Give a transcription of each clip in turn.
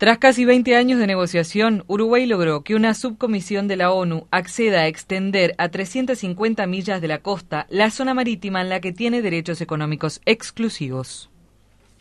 Tras casi 20 años de negociación, Uruguay logró que una subcomisión de la ONU acceda a extender a 350 millas de la costa la zona marítima en la que tiene derechos económicos exclusivos.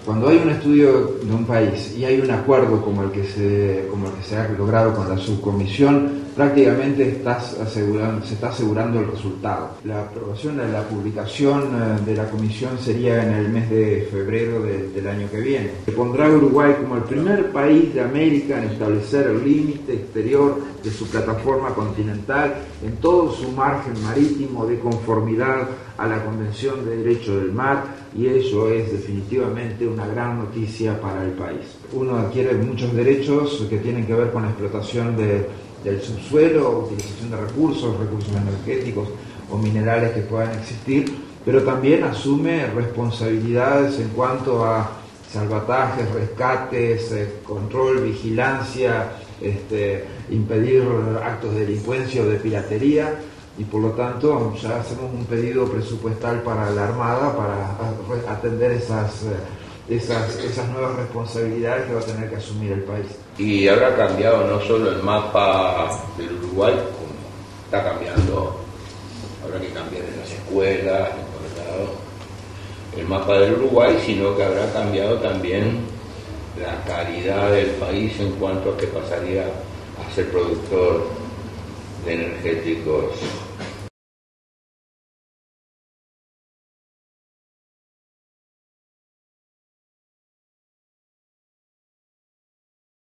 Cuando hay un estudio de un país y hay un acuerdo como el que se, como el que se ha logrado con la subcomisión, prácticamente estás asegurando, se está asegurando el resultado. La aprobación de la publicación eh, de la comisión sería en el mes de febrero del año que viene. Se pondrá Uruguay como el primer país de América en establecer el límite exterior de su plataforma continental en todo su margen marítimo de conformidad a la Convención de Derecho del Mar y eso es definitivamente una gran noticia para el país. Uno adquiere muchos derechos que tienen que ver con la explotación del subsuelo, utilización de recursos, recursos energéticos o minerales que puedan existir, pero también asume responsabilidades en cuanto a salvatajes, rescates, eh, control, vigilancia, este, impedir actos de delincuencia o de piratería y por lo tanto ya hacemos un pedido presupuestal para la Armada para atender esas, eh, esas, esas nuevas responsabilidades que va a tener que asumir el país. Y habrá cambiado no solo el mapa del Uruguay, como está cambiando, habrá que cambiar en las escuelas, en el mapa del Uruguay, sino que habrá cambiado también la calidad del país en cuanto a que pasaría a ser productor de energéticos